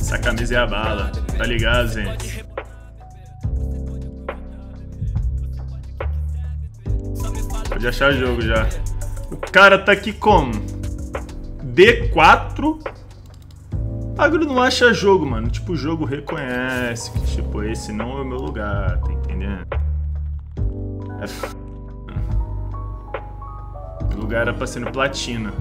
Essa camisa é a bala. Tá ligado, gente? Pode achar jogo já. O cara tá aqui com D4. Agro não acha jogo, mano. Tipo, o jogo reconhece que, tipo, esse não é o meu lugar, tá entendendo? É f... O lugar era pra ser no platina.